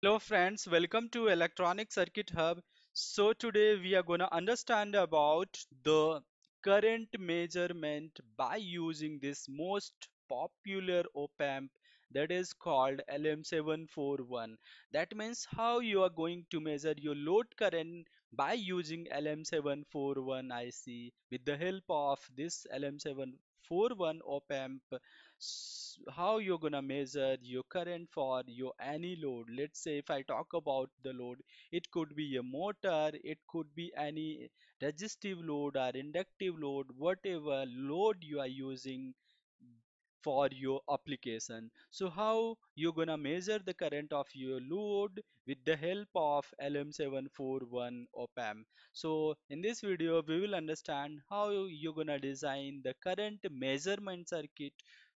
Hello friends, welcome to Electronic Circuit Hub. So today we are to understand about the current measurement by using this most popular op-amp that is called LM741. That means how you are going to measure your load current by using LM741 IC with the help of this LM741 op-amp how you're gonna measure your current for your any load. Let's say if i talk about the load it could be a motor it could be any resistive load or inductive load whatever load you are using for your application. So how you're gonna measure the current of your load with the help of lm741 op-amp. So in this video we will understand how you're gonna design the current measurement circuit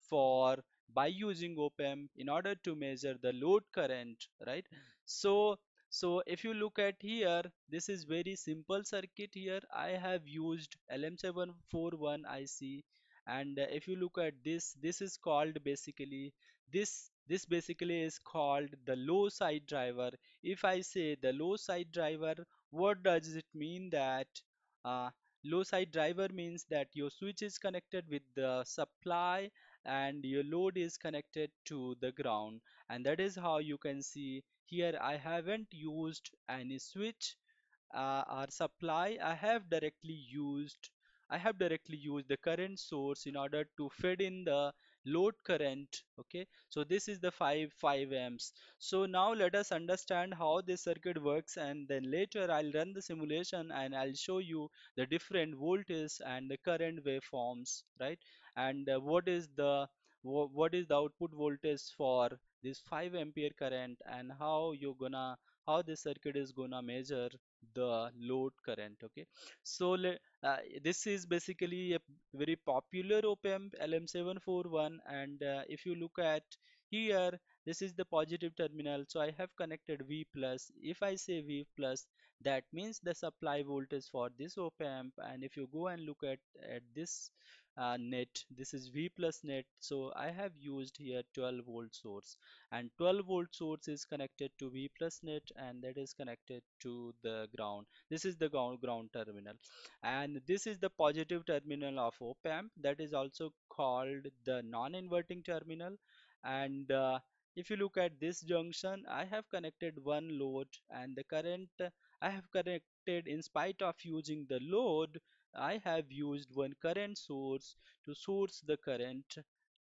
for by using op-amp in order to measure the load current right? So so if you look at here this is very simple circuit here. I have used lm741 ic and if you look at this this is called basically this this basically is called the low side driver. If i say the low side driver what does it mean that uh, low side driver means that your switch is connected with the supply and your load is connected to the ground. And that is how you can see here I haven't used any switch uh, or supply. I have directly used I have directly used the current source in order to feed in the load current okay? So this is the 5 5 amps. So now let us understand how this circuit works and then later I'll run the simulation and I'll show you the different voltage and the current waveforms right and uh, what is the wha- what is the output voltage for this 5 ampere current and how you're gonna how this circuit is gonna measure the load current okay? So uh, this is basically a very popular op-amp LM741 and uh, if you look at here this is the positive terminal so I have connected V plus. If I say V plus that means the supply voltage for this op-amp and if you go and look at at this uh, net this is V plus net so I have used here 12 volt source. And 12 volt source is connected to V plus net and that is connected to the ground. This is the ground terminal. And this is the positive terminal of op-amp that is also called the non-inverting terminal. And uh, if you look at this junction I have connected one load and the current I have connected in spite of using the load I have used one current source to source the current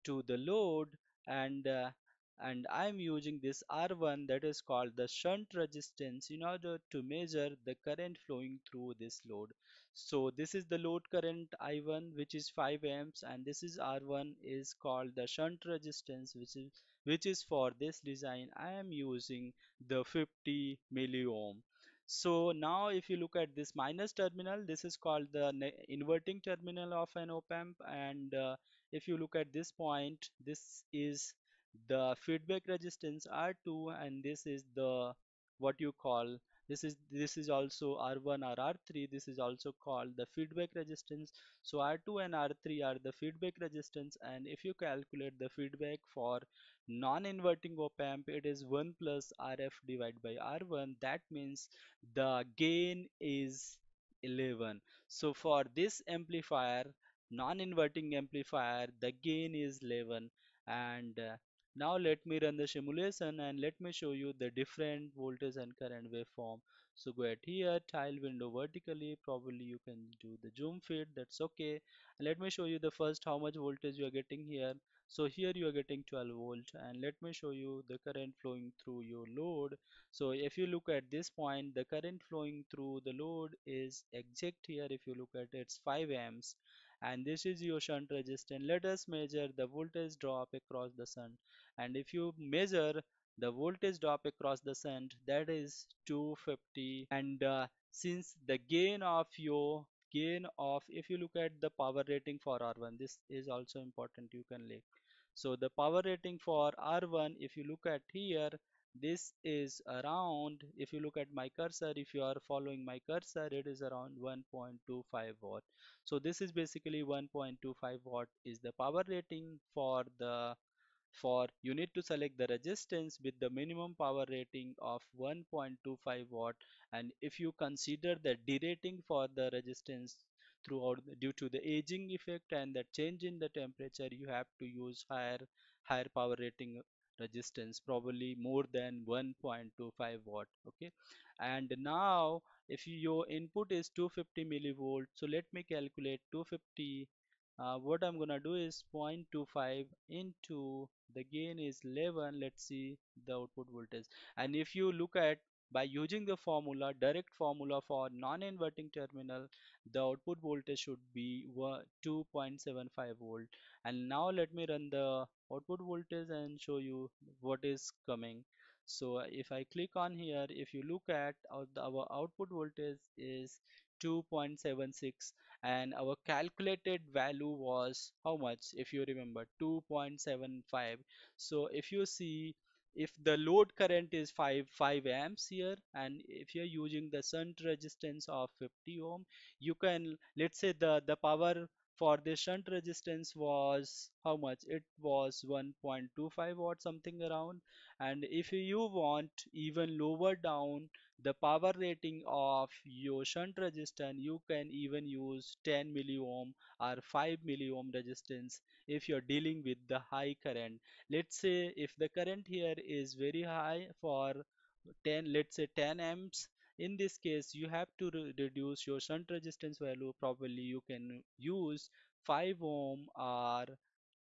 to the load and uh, and I'm using this R1 that is called the shunt resistance in order to measure the current flowing through this load. So this is the load current I1 which is 5 amps and this is R1 is called the shunt resistance which is which is for this design I am using the 50 milliohm. So now if you look at this minus terminal this is called the inverting terminal of an op amp and uh, if you look at this point this is the feedback resistance R2 and this is the what you call this is this is also R1 or R3 this is also called the feedback resistance. So R2 and R3 are the feedback resistance. And if you calculate the feedback for non-inverting op-amp it is 1 plus RF divided by R1 that means the gain is 11 so for this amplifier non-inverting amplifier the gain is 11 and uh, now let me run the simulation and let me show you the different voltage and current waveform. So go ahead here, tile window vertically, probably you can do the zoom fit, that's okay. And let me show you the first how much voltage you are getting here. So here you are getting 12 volt and let me show you the current flowing through your load. So if you look at this point, the current flowing through the load is exact here if you look at it, it's 5 amps and this is your shunt resistance. Let us measure the voltage drop across the shunt. And if you measure the voltage drop across the shunt that is 250 and uh, since the gain of your gain of if you look at the power rating for R1 this is also important you can look so the power rating for R1 if you look at here this is around if you look at my cursor if you are following my cursor it is around 1.25 watt. So this is basically 1.25 watt is the power rating for the for you need to select the resistance with the minimum power rating of 1.25 watt. And if you consider the derating for the resistance throughout due to the aging effect and the change in the temperature you have to use higher higher power rating resistance probably more than 1.25 watt okay? And now if your input is 250 millivolt so let me calculate 250 uh, what I'm gonna do is 0.25 into the gain is 11 let's see the output voltage. And if you look at by using the formula direct formula for non-inverting terminal the output voltage should be 2.75 volt and now let me run the output voltage and show you what is coming. So uh, if I click on here if you look at our, our output voltage is 2.76 and our calculated value was how much if you remember? 2.75 so if you see if the load current is 5 5 amps here and if you're using the shunt resistance of 50 ohm you can let's say the the power for the shunt resistance was how much? It was 1.25 watt something around. And if you want even lower down the power rating of your shunt resistor you can even use 10 milliohm or 5 milliohm resistance if you're dealing with the high current. Let's say if the current here is very high for 10 let's say 10 amps in this case you have to re- reduce your shunt resistance value. Probably you can use 5 ohm or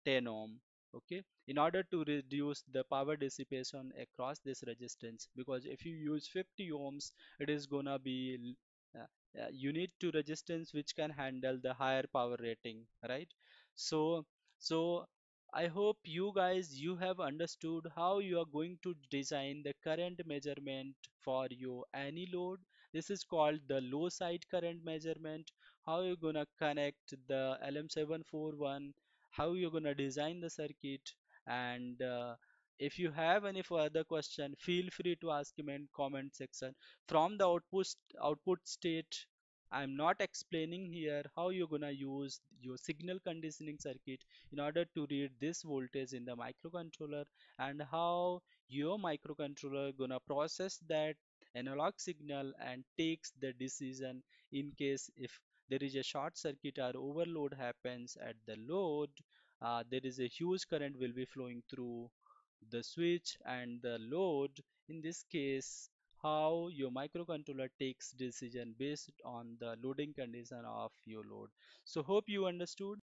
10 ohm okay? In order to reduce the power dissipation across this resistance because if you use 50 ohms it is gonna be uh, uh, you need to resistance which can handle the higher power rating right? So so I hope you guys you have understood how you are going to design the current measurement for your any load this is called the low side current measurement. How you're gonna connect the LM741 how you're gonna design the circuit. And uh, if you have any further question feel free to ask him in comment section. From the output output state I'm not explaining here how you're gonna use your signal conditioning circuit in order to read this voltage in the microcontroller and how your microcontroller gonna process that analog signal and takes the decision in case if there is a short circuit or overload happens at the load uh, there is a huge current will be flowing through the switch and the load. In this case how your microcontroller takes decision based on the loading condition of your load. So hope you understood